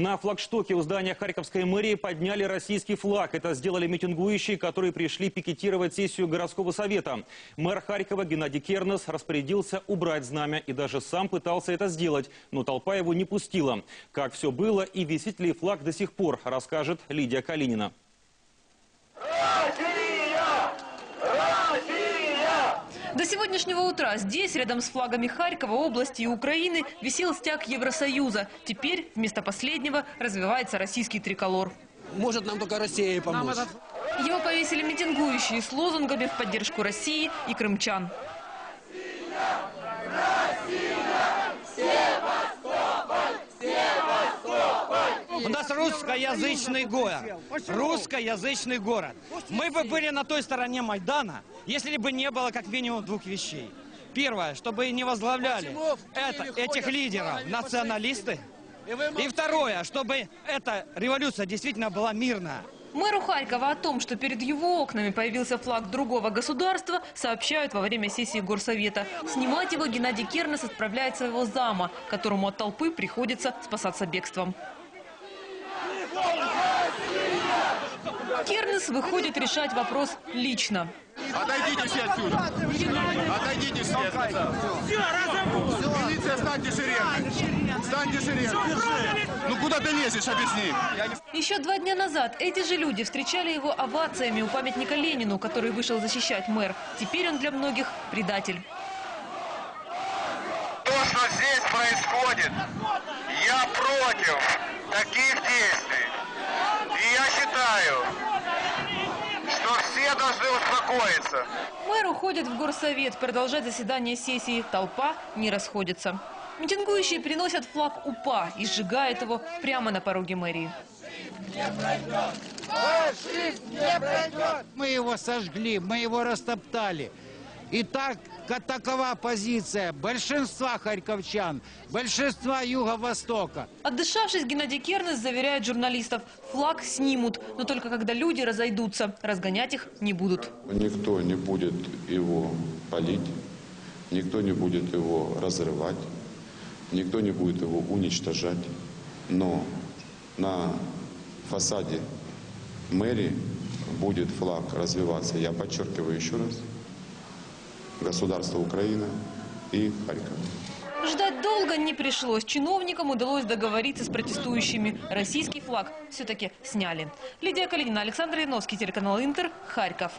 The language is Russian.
На флагштоке у здания Харьковской мэрии подняли российский флаг. Это сделали митингующие, которые пришли пикетировать сессию городского совета. Мэр Харькова Геннадий Кернес распорядился убрать знамя и даже сам пытался это сделать, но толпа его не пустила. Как все было и висит ли флаг до сих пор, расскажет Лидия Калинина. До сегодняшнего утра здесь, рядом с флагами Харькова, области и Украины, висел стяг Евросоюза. Теперь вместо последнего развивается российский триколор. Может нам только Россия помочь. Его повесили митингующие с лозунгами в поддержку России и крымчан. У нас русскоязычный город. Русскоязычный город. Мы бы были на той стороне Майдана, если бы не было как минимум двух вещей. Первое, чтобы не возглавляли это, этих лидеров националисты. И второе, чтобы эта революция действительно была мирная. Мэру Харькова о том, что перед его окнами появился флаг другого государства, сообщают во время сессии горсовета. Снимать его Геннадий Кернес отправляет своего зама, которому от толпы приходится спасаться бегством. Кернес выходит решать вопрос лично. Отойдите все отсюда. Отойдите все, я сказал. Милиция, станьте шеренгой. Станьте шеренгой. Ну куда ты лезешь, объясни. Еще два дня назад эти же люди встречали его овациями у памятника Ленину, который вышел защищать мэр. Теперь он для многих предатель. То, что здесь происходит, я против таких действий. И я считаю, что все должны успокоиться. Мэр уходит в горсовет продолжать заседание сессии. Толпа не расходится. Митингующие приносят флаг УПА и сжигают его прямо на пороге мэрии. Мы его сожгли, мы его растоптали. И так, ка- такова позиция большинства харьковчан, большинства Юго-Востока. Отдышавшись, Геннадий Кернес заверяет журналистов, флаг снимут, но только когда люди разойдутся. Разгонять их не будут. Никто не будет его палить, никто не будет его разрывать, никто не будет его уничтожать. Но на фасаде мэрии будет флаг развиваться, я подчеркиваю еще раз, государство Украина и Харьков. Ждать долго не пришлось. Чиновникам удалось договориться с протестующими. Российский флаг все-таки сняли. Лидия Калинина, Александр Яновский, телеканал Интер, Харьков.